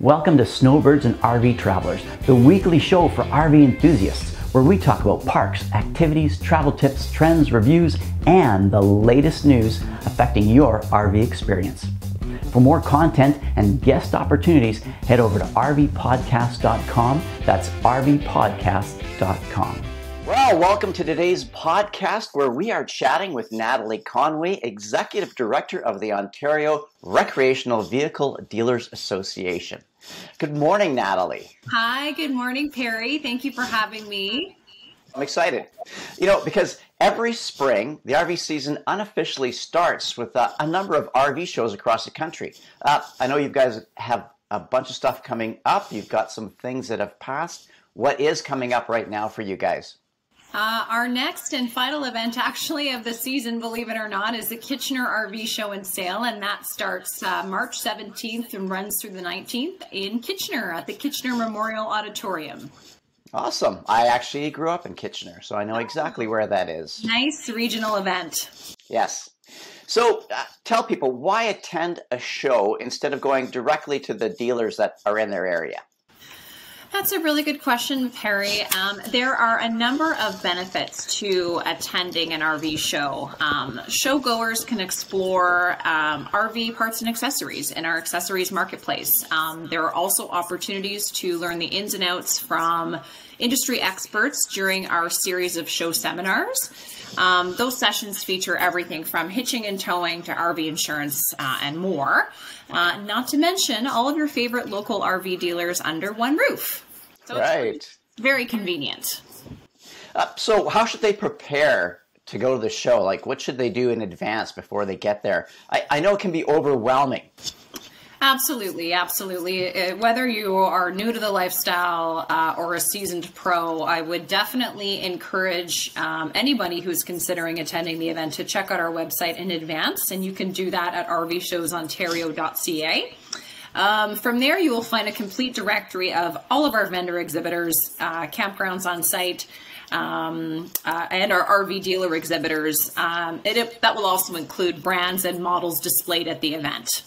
Welcome to Snowbirds and RV Travelers, the weekly show for RV enthusiasts, where we talk about parks, activities, travel tips, trends, reviews, and the latest news affecting your RV experience. For more content and guest opportunities, head over to rvpodcast.com. That's rvpodcast.com. Well, welcome to today's podcast where we are chatting with Natalie Conway, Executive Director of the Ontario Recreational Vehicle Dealers Association. Good morning, Natalie. Hi, good morning, Perry. Thank you for having me. I'm excited. You know, because every spring, the RV season unofficially starts with uh, a number of RV shows across the country. Uh, I know you guys have a bunch of stuff coming up. You've got some things that have passed. What is coming up right now for you guys? Uh, our next and final event, actually, of the season, believe it or not, is the Kitchener RV Show and Sale, and that starts uh, March 17th and runs through the 19th in Kitchener at the Kitchener Memorial Auditorium. Awesome. I actually grew up in Kitchener, so I know exactly where that is. Nice regional event. Yes. So uh, tell people why attend a show instead of going directly to the dealers that are in their area? That's a really good question, Perry. Um, there are a number of benefits to attending an RV show. Um, show goers can explore um, RV parts and accessories in our accessories marketplace. Um, there are also opportunities to learn the ins and outs from industry experts during our series of show seminars. Um, those sessions feature everything from hitching and towing to RV insurance uh, and more. Uh, not to mention all of your favorite local RV dealers under one roof. So right. very convenient. Uh, so, how should they prepare to go to the show? Like, what should they do in advance before they get there? I, I know it can be overwhelming. Absolutely, absolutely. Uh, whether you are new to the lifestyle uh, or a seasoned pro, I would definitely encourage um, anybody who's considering attending the event to check out our website in advance, and you can do that at rvshowsontario.ca. Um, from there, you will find a complete directory of all of our vendor exhibitors, uh, campgrounds on site, um, uh, and our RV dealer exhibitors. Um, it, that will also include brands and models displayed at the event.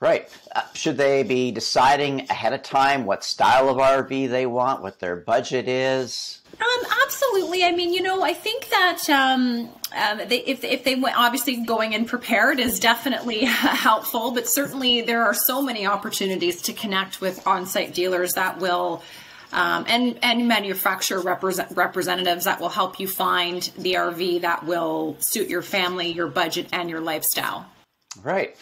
Right. Uh, should they be deciding ahead of time what style of RV they want, what their budget is? Um, absolutely. I mean, you know, I think that um, um, they, if if they went, obviously going in prepared is definitely helpful, but certainly there are so many opportunities to connect with on-site dealers that will. Um, and and manufacturer represent, representatives that will help you find the RV that will suit your family, your budget, and your lifestyle. Right.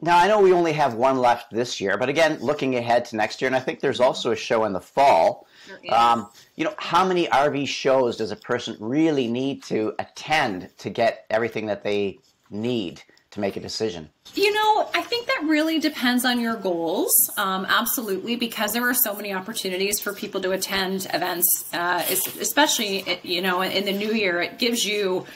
Now, I know we only have one left this year, but again, looking ahead to next year, and I think there's also a show in the fall. Um, you know, how many RV shows does a person really need to attend to get everything that they need to make a decision? You know, I think that really depends on your goals. Um, absolutely, because there are so many opportunities for people to attend events, uh, especially you know in the new year. It gives you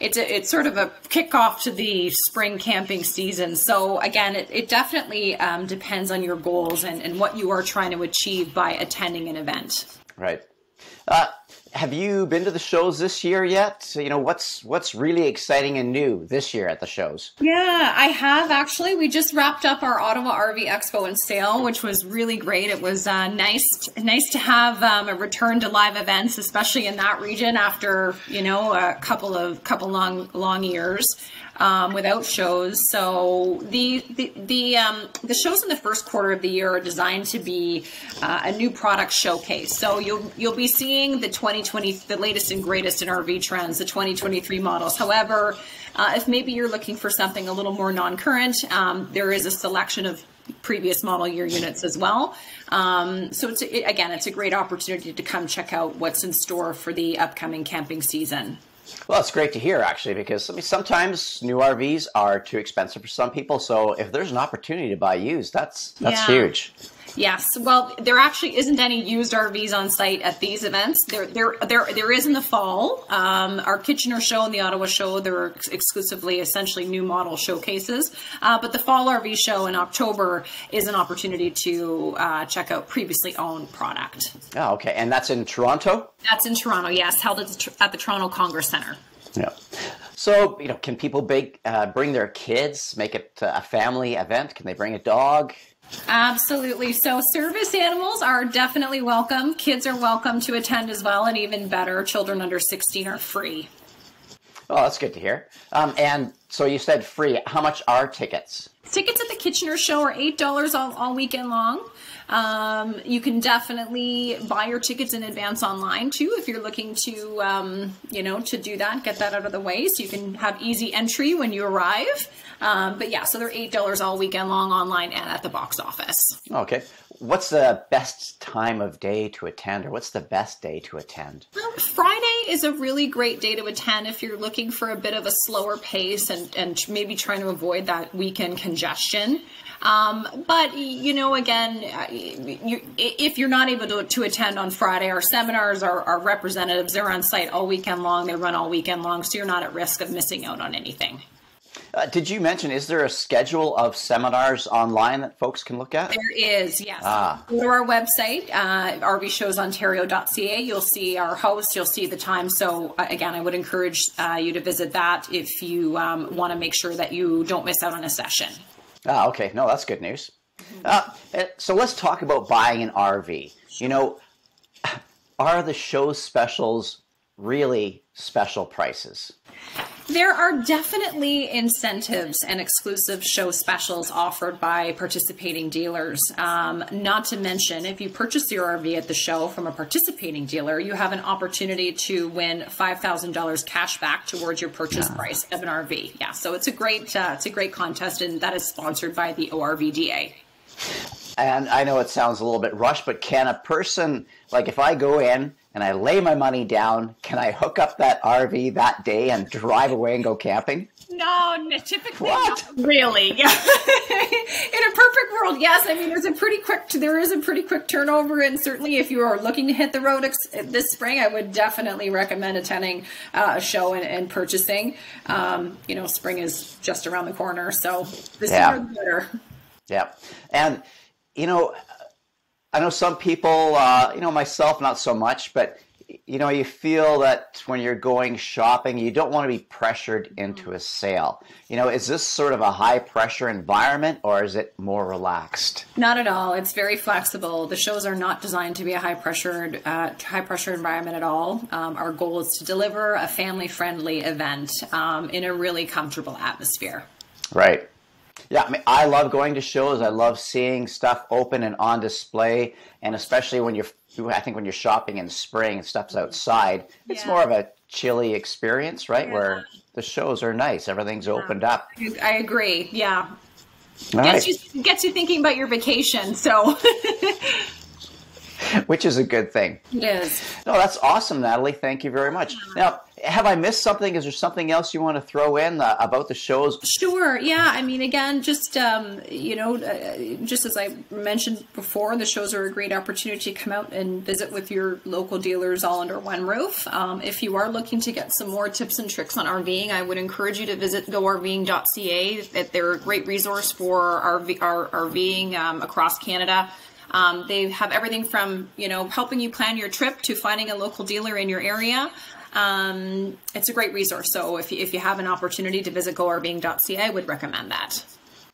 it's a, it's sort of a kickoff to the spring camping season. So again, it, it definitely um, depends on your goals and, and what you are trying to achieve by attending an event. Right. Uh, have you been to the shows this year yet? So, you know, what's what's really exciting and new this year at the shows? Yeah, I have actually. We just wrapped up our Ottawa RV Expo and sale, which was really great. It was uh, nice nice to have um, a return to live events, especially in that region after you know a couple of couple long long years um, without shows. So the the the, um, the shows in the first quarter of the year are designed to be uh, a new product showcase. So you'll you'll be seeing the 2020 the latest and greatest in RV trends, the 2023 models. However, uh, if maybe you're looking for something a little more non-current, um, there is a selection of previous model year units as well. Um, so it's it, again, it's a great opportunity to come check out what's in store for the upcoming camping season. Well, it's great to hear actually, because I mean, sometimes new RVs are too expensive for some people. So if there's an opportunity to buy used, that's that's yeah. huge. Yes. Well, there actually isn't any used RVs on site at these events. There, there, there, there is in the fall. Um, our Kitchener show and the Ottawa show, they're exclusively, essentially, new model showcases. Uh, but the fall RV show in October is an opportunity to uh, check out previously owned product. Oh, okay. And that's in Toronto. That's in Toronto. Yes, held at the, at the Toronto Congress Center. Yeah. So, you know, can people big, uh, bring their kids, make it a family event? Can they bring a dog? Absolutely. So, service animals are definitely welcome. Kids are welcome to attend as well, and even better, children under 16 are free. Oh, that's good to hear. Um, and so you said free. How much are tickets? Tickets at the Kitchener Show are $8 all, all weekend long. Um, you can definitely buy your tickets in advance online too if you're looking to, um, you know, to do that, get that out of the way so you can have easy entry when you arrive. Um, but yeah, so they're $8 all weekend long online and at the box office. Okay. What's the best time of day to attend or what's the best day to attend? Well, Friday is a really great day to attend if you're looking for a bit of a slower pace and, and maybe trying to avoid that weekend congestion. Um, but you know, again, you, if you're not able to, to attend on Friday, our seminars, our, our representatives, they're on site all weekend long. They run all weekend long, so you're not at risk of missing out on anything. Uh, did you mention, is there a schedule of seminars online that folks can look at? There is, yes. Ah. To our website, uh, rvshowsontario.ca. You'll see our host, you'll see the time. So, uh, again, I would encourage uh, you to visit that if you um, want to make sure that you don't miss out on a session. Ah, okay. No, that's good news. Uh, eh, so let's talk about buying an RV. You know, are the show specials really special prices? There are definitely incentives and exclusive show specials offered by participating dealers. Um, not to mention, if you purchase your RV at the show from a participating dealer, you have an opportunity to win five thousand dollars cash back towards your purchase yeah. price of an RV. Yeah, so it's a great uh, it's a great contest, and that is sponsored by the ORVDA. And I know it sounds a little bit rushed, but can a person like if I go in and I lay my money down, can I hook up that RV that day and drive away and go camping? No, typically what? not really. Yeah. In a perfect world, yes. I mean, there's a pretty quick there is a pretty quick turnover, and certainly if you are looking to hit the road ex- this spring, I would definitely recommend attending uh, a show and, and purchasing. Um, you know, spring is just around the corner, so this yeah. the better. Yeah, and you know, I know some people, uh, you know, myself not so much, but you know, you feel that when you're going shopping, you don't want to be pressured into a sale. You know, is this sort of a high pressure environment or is it more relaxed? Not at all. It's very flexible. The shows are not designed to be a high pressured, uh, high pressure environment at all. Um, our goal is to deliver a family friendly event um, in a really comfortable atmosphere. Right. Yeah, I mean, I love going to shows. I love seeing stuff open and on display, and especially when you're, I think when you're shopping in spring, and stuff's mm-hmm. outside. It's more of a chilly experience, right? Yeah. Where the shows are nice, everything's yeah. opened up. I agree. Yeah, All gets right. you gets you thinking about your vacation. So. Which is a good thing. It is. No, that's awesome, Natalie. Thank you very much. Now, have I missed something? Is there something else you want to throw in uh, about the shows? Sure. Yeah. I mean, again, just um, you know, uh, just as I mentioned before, the shows are a great opportunity to come out and visit with your local dealers all under one roof. Um, if you are looking to get some more tips and tricks on RVing, I would encourage you to visit GoRVing.ca. That they're a great resource for RV, our RVing um, across Canada. Um, they have everything from you know helping you plan your trip to finding a local dealer in your area. Um, it's a great resource. So if you, if you have an opportunity to visit GoRVing.ca, I would recommend that.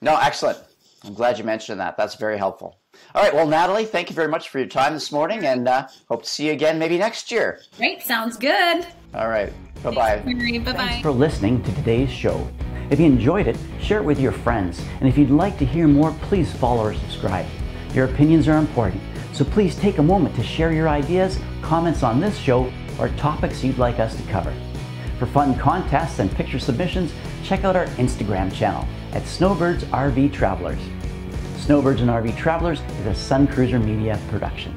No, excellent. I'm glad you mentioned that. That's very helpful. All right. Well, Natalie, thank you very much for your time this morning and uh, hope to see you again maybe next year. Great. Sounds good. All right. Bye bye. Bye bye. Thanks for listening to today's show. If you enjoyed it, share it with your friends. And if you'd like to hear more, please follow or subscribe. Your opinions are important, so please take a moment to share your ideas, comments on this show, or topics you'd like us to cover. For fun contests and picture submissions, check out our Instagram channel at Snowbirds RV Travelers. Snowbirds and RV Travelers is a Sun Cruiser Media production.